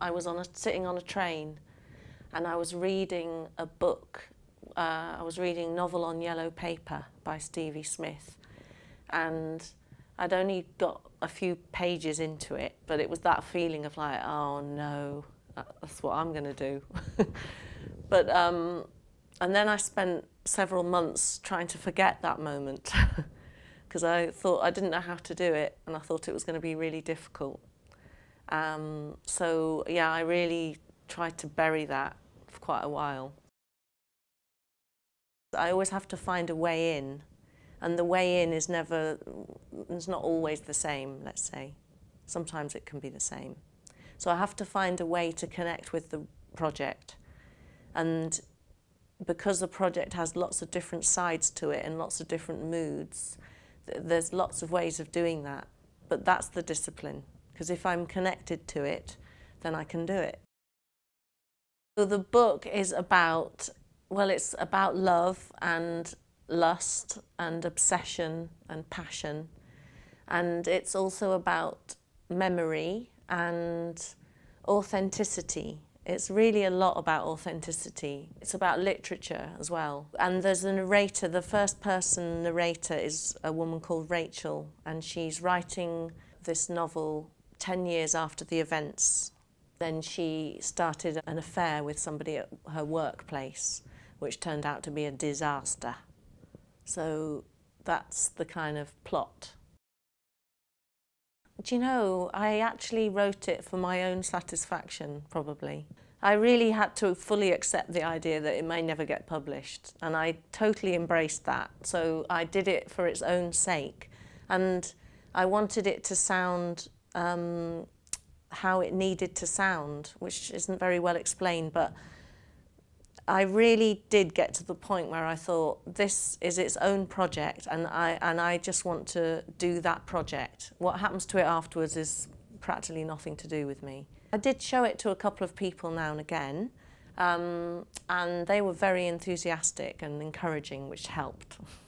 I was on a, sitting on a train and I was reading a book. Uh, I was reading Novel on Yellow Paper by Stevie Smith. And I'd only got a few pages into it, but it was that feeling of like, oh no, that's what I'm going to do. but, um, and then I spent several months trying to forget that moment because I thought I didn't know how to do it and I thought it was going to be really difficult. Um, so yeah, I really tried to bury that for quite a while. I always have to find a way in and the way in is never, it's not always the same, let's say. Sometimes it can be the same. So I have to find a way to connect with the project. And because the project has lots of different sides to it and lots of different moods, th there's lots of ways of doing that. But that's the discipline. Because if I'm connected to it, then I can do it. So the book is about, well, it's about love and lust and obsession and passion. And it's also about memory and authenticity. It's really a lot about authenticity. It's about literature as well. And there's a narrator, the first person narrator is a woman called Rachel, and she's writing this novel 10 years after the events. Then she started an affair with somebody at her workplace, which turned out to be a disaster. So that's the kind of plot. Do you know, I actually wrote it for my own satisfaction, probably. I really had to fully accept the idea that it may never get published, and I totally embraced that. So I did it for its own sake, and I wanted it to sound um, how it needed to sound, which isn't very well explained, but I really did get to the point where I thought this is its own project and I, and I just want to do that project. What happens to it afterwards is practically nothing to do with me. I did show it to a couple of people now and again um, and they were very enthusiastic and encouraging, which helped.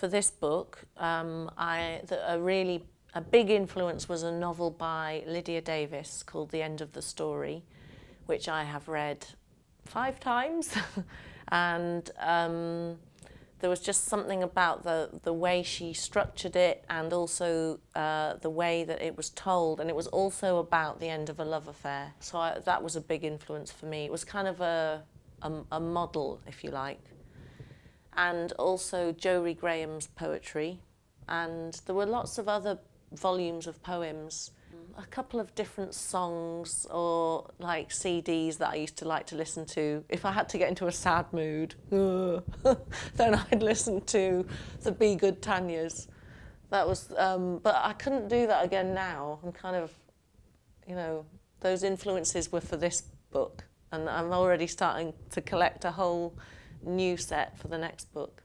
For this book, um, I, the, a really a big influence was a novel by Lydia Davis called The End of the Story, which I have read five times. and um, there was just something about the, the way she structured it and also uh, the way that it was told. And it was also about the end of a love affair. So I, that was a big influence for me. It was kind of a, a, a model, if you like and also Jorie Graham's poetry. And there were lots of other volumes of poems, a couple of different songs or like CDs that I used to like to listen to. If I had to get into a sad mood, then I'd listen to the Be Good Tanyas. That was, um, but I couldn't do that again now. I'm kind of, you know, those influences were for this book and I'm already starting to collect a whole new set for the next book.